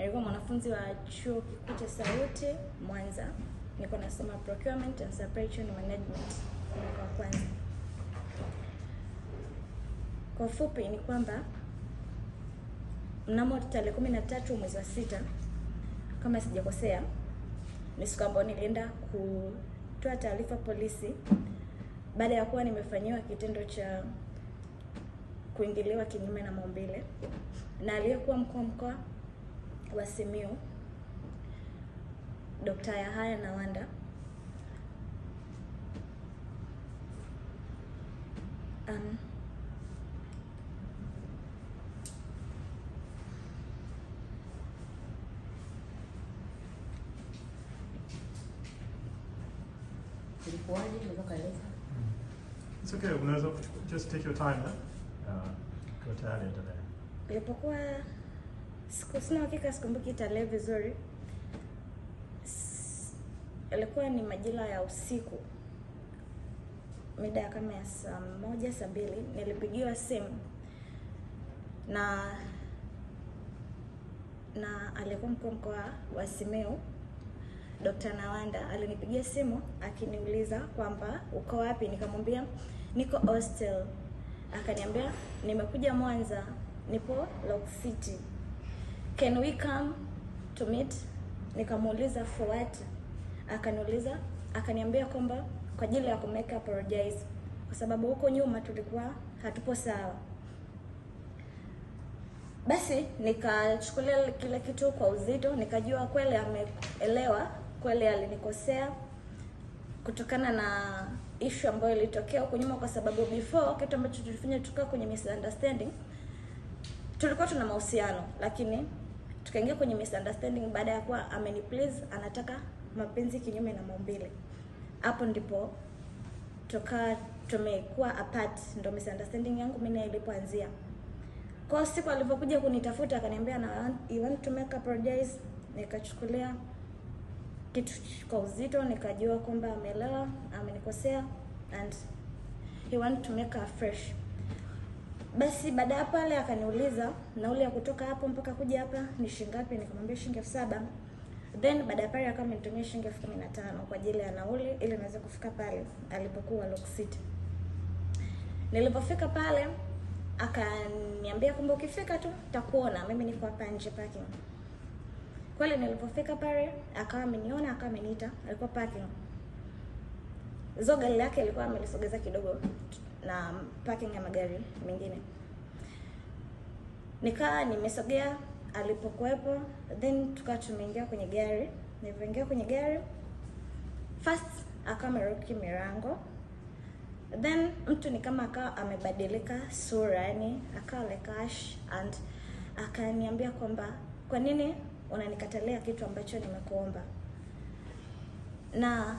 nilikuwa mwanafunzi wa chuo kikuu cha Sauti Mwanza, niko nasoma procurement and supply chain management mwaka wa kwanza. Kwa ufupi ni kwamba mnamo tarehe kumi na tatu mwezi wa sita kama sijakosea, ni siku ambayo nilienda kutoa taarifa polisi baada ya kuwa nimefanyiwa kitendo cha kuingiliwa kinyume na maumbile na aliyekuwa mkuu wa mkoa wa Simiyu Dr. Yahaya Nawanda. Um? It's okay, unaweza just take your time eh? Uh, kwa tayari endelea. ilipokuwa sina hakika, sikumbuki tarehe vizuri. Ilikuwa ni majira ya usiku, mida kama ya saa moja saa mbili nilipigiwa simu na na aliyekuwa mkuu wa mkoa wa Simiyu Dr. Nawanda alinipigia simu akiniuliza kwamba uko wapi, nikamwambia niko hostel. Akaniambia nimekuja Mwanza, nipo Lock City. Can we come to meet? Nikamuuliza for what? Akaniuliza, akaniambia kwamba kwa ajili ya kumake apologize kwa sababu huko nyuma tulikuwa hatupo sawa. Basi nikachukulia kile kitu kwa uzito, nikajua kweli ameelewa, kweli alinikosea kutokana na ishu ambayo ilitokea huko nyuma, kwa sababu before kitu ambacho tulifanya tukaa kwenye misunderstanding, tulikuwa tuna mahusiano, lakini tukaingia kwenye misunderstanding baada ya kuwa ameni please, anataka mapenzi kinyume na maumbile. Hapo ndipo toka tumekuwa apart, ndo misunderstanding yangu mimi ilipoanzia. Kwa siku alipokuja kunitafuta akaniambia na you want to make apologize, nikachukulia kitu kwa uzito, nikajua kwamba amelewa, amenikosea and he want to make a fresh. Basi baada ya pale akaniuliza nauli ya kutoka hapo mpaka kuja hapa ni shilingi ngapi? Nikamwambia shilingi elfu saba. Then baada ya pale akawa amenitumia shilingi elfu kumi na tano kwa ajili ya nauli ili niweze kufika pale alipokuwa Lock City. Nilipofika pale akaniambia kwamba ukifika tu takuona, mimi niko hapa nje parking. Kweli nilipofika pale akawa ameniona, akawa ameniita, alikuwa parking. Zo gari lake alikuwa amelisogeza kidogo na parking ya magari mengine. Nikaa nimesogea alipokuwepo, then tukaa tumeingia kwenye gari. Nilipoingia kwenye gari, first akawa mirango, then mtu ni kama akawa amebadilika sura, yani akawa like ash and akaniambia kwamba kwa nini unanikatalia kitu ambacho nimekuomba, na